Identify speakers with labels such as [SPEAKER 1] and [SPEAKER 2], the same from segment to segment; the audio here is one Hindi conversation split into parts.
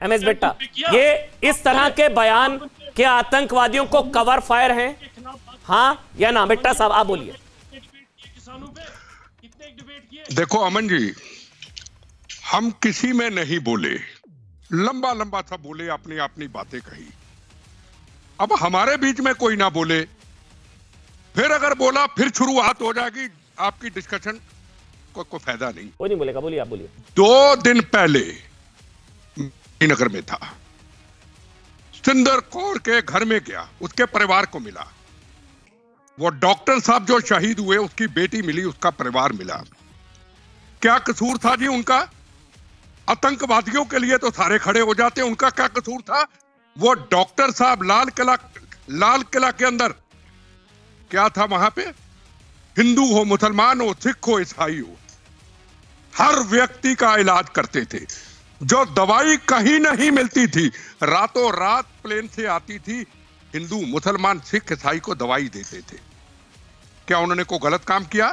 [SPEAKER 1] एम एस बिट्टा ये इस तरह के बयान के आतंकवादियों को कवर फायर हैं। हाँ या ना? बिट्टा साहब आप बोलिए।
[SPEAKER 2] देखो अमन जी हम किसी में नहीं बोले। लंबा लंबा सा बोले अपनी अपनी बातें कही। अब हमारे बीच में कोई ना बोले। फिर अगर बोला फिर शुरुआत हो जाएगी। आपकी डिस्कशन को कोई फ़ायदा नहीं।
[SPEAKER 1] कोई नहीं बोलेगा बोलिए आप बोलिए।
[SPEAKER 2] दो दिन पहले नगर में था। सुंदर कौर के घर में गया, उसके परिवार को मिला। वो डॉक्टर साहब जो शहीद हुए, उसकी बेटी मिली, उसका परिवार मिला। क्या कसूर था जी उनका? आतंकवादियों के लिए तो सारे खड़े हो जाते, उनका क्या कसूर था? वो डॉक्टर साहब लाल किला लाल किला के अंदर। क्या था वहाँ पे? हिंदू हो, मुसलमान हो, सिख हो, ईसाई हो, हर व्यक्ति का इलाज करते थे। जो दवाई कहीं नहीं मिलती थी। रातों रात प्लेन से आती थी। हिंदू, मुसलमान, सिख, ईसाई को दवाई देते थे। क्या उन्होंने को गलत काम किया?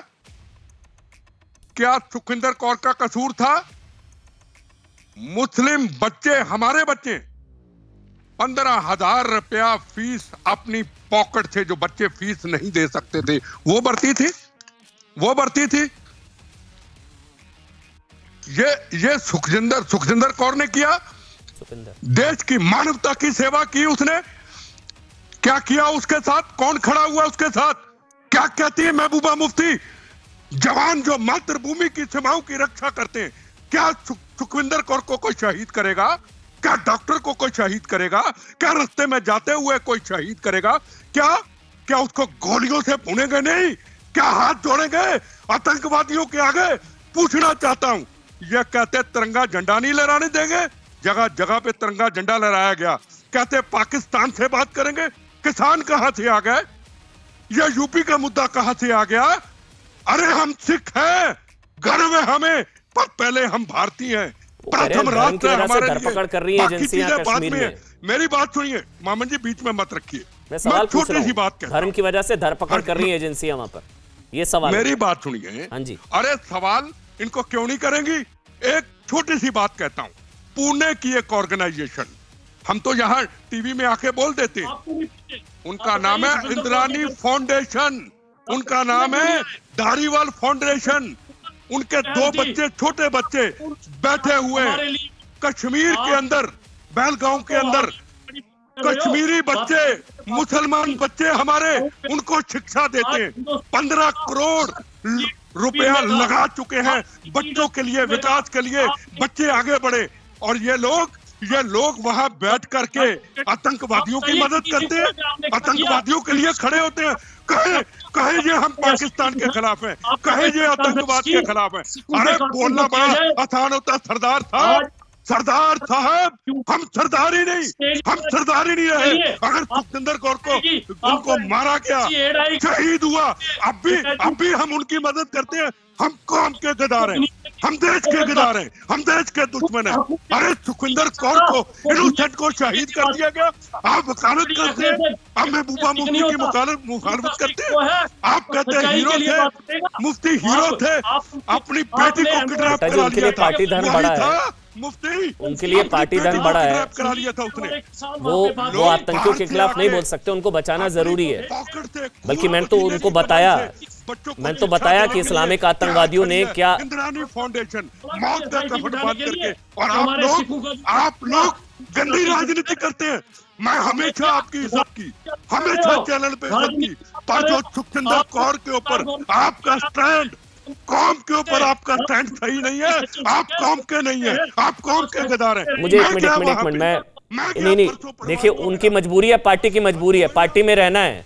[SPEAKER 2] क्या सुखिंदर कौर का कसूर था? मुस्लिम बच्चे, हमारे बच्चे, पंद्रह हज़ार रुपया फ़ीस अपनी पॉकेट से जो बच्चे फ़ीस नहीं दे सकते थे, वो बढ़ती थी? वो बढ़ती थी? ये ये सुखजिंदर सुखजिंदर कौर ने किया। देश की मानवता की सेवा की उसने। क्या किया उसके साथ? कौन खड़ा हुआ उसके साथ? क्या कहती है महबूबा मुफ्ती? जवान जो मातृभूमि की सीमाओं की रक्षा करते हैं क्या सुखविंदर कौर को कोई शहीद करेगा? क्या डॉक्टर को कोई शहीद करेगा? क्या रस्ते में जाते हुए कोई शहीद करेगा? क्या क्या उसको गोलियों से भुनेंगे नहीं? क्या हाथ जोड़ेंगे? आतंकवादियों के आगे पूछना चाहता हूँ। ये कहते तिरंगा झंडा नहीं लहराने देंगे। जगह जगह पे तिरंगा झंडा लहराया गया। कहते पाकिस्तान से बात करेंगे। किसान कहाँ से आ गए? ये यूपी का मुद्दा कहाँ से आ गया? अरे हम सिख हैं। गर्व है हमें। पर पहले हम भारतीय हैं।
[SPEAKER 1] प्रथम राष्ट्र है हमारे लिए। कर रही है एजेंसियाँ
[SPEAKER 2] कश्मीर में। मेरी बात सुनिए। मामन जी बीच में मत रखिए।
[SPEAKER 1] मैं सवाल छोटी सी बात धर्म की वजह से धरपकड़ कर रही है एजेंसियाँ वहाँ पर। ये सवाल
[SPEAKER 2] मेरी बात सुनिए।
[SPEAKER 1] हाँ जी।
[SPEAKER 2] अरे सवाल इनको क्यों नहीं करेंगी? एक छोटी सी बात कहता हूँ। पुणे की एक ऑर्गेनाइजेशन हम तो यहाँ टीवी में आके बोल देते उनका नाम है इंद्रानी फाउंडेशन उनका नाम है दारीवाल फाउंडेशन उनके दो बच्चे छोटे बच्चे बैठे हुए कश्मीर के अंदर बैलगांव के अंदर। कश्मीरी बच्चे मुसलमान बच्चे हमारे उनको शिक्षा देते हैं। पंद्रह करोड़ रुपया लगा चुके हैं बच्चों के लिए विकास के लिए बच्चे आगे बढ़े। और ये लोग ये लोग वहाँ बैठ करके आतंकवादियों की मदद करते हैं आतंकवादियों के लिए खड़े होते हैं। कहे कहे ये हम पाकिस्तान के खिलाफ हैं। कहे ये आतंकवाद के खिलाफ हैं। अरे बोलना बड़ा आसान होता सरदार था सरदार साहब हम सरदार ही नहीं हम सरदार ही नहीं रहे। अगर सुखिंदर कौर को उनको मारा गया शहीद हुआ अब भी अब भी हम उनकी मदद करते हैं। हम कौम के गदार हैं। हम देश के गदार हैं। हम देश के दुश्मन हैं। अरे सुखिंदर कौर को इनोसेंट को शहीद कर दिया गया। आप वकालत करते हैं। आप महबूबा मुफ्ती की मुखालफत करते हैं। आप कहते हैं हीरो थे। मुफ्ती हीरो थे। अपनी बेटी को किडनैप करा लिया था। मुफ्ती!
[SPEAKER 1] उनके लिए पार्टी धन बड़ा है।
[SPEAKER 2] करा लिया था उसने?
[SPEAKER 1] वो वो आतंकियों के खिलाफ नहीं बोल सकते उनको बचाना ज़रूरी है। बल्कि मैंने तो उनको बताया। मैंने तो बताया कि इस्लामिक आतंकवादियों ने क्या इंद्रानी
[SPEAKER 2] फाउंडेशन मौत का बात करके और आप लोग आप लोग गंदी राजनीति करते हैं। मैं हमेशा आपकी इज़्ज़त की हमेशा चैनल पे इज़्ज़त की। पर जो सुखिंदर कौर के ऊपर आपका स्टैंड कौम के ऊपर आपका स्टैंड सही नहीं है आप कौम के नहीं है आप कौम के गदार हैं।
[SPEAKER 1] मुझे एक मिनट एक मिनट मैं नहीं नहीं देखिए उनकी मजबूरी है पार्टी की मजबूरी है पार्टी में रहना है।